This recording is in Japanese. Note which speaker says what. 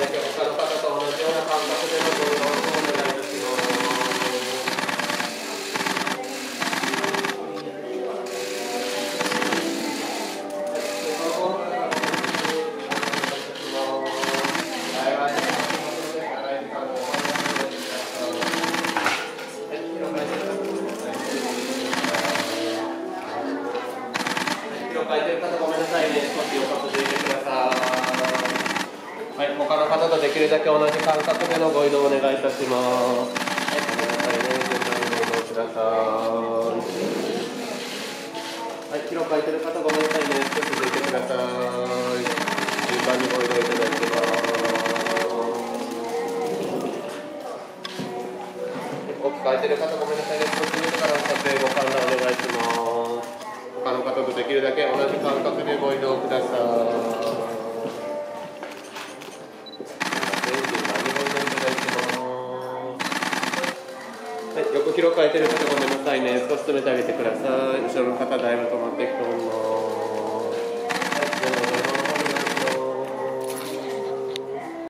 Speaker 1: だけ方と同う。とできるだけ同じ感覚でのご移動お願いいたします。はい、ごめんなさいね。順番にご移動ください。はい、広く空いてる方ごめんなさいね。少し続いてください。順番にご移動いただいてます。奥空いてる方ごめんなさいね。少し上から撮影ご観覧お願いします。他の方とできるだけ同じ感覚でご移動ください。横広く空いてるところごめんなさいね少し止めてあげてください。後ろの方だいぶ止まっていくと思います。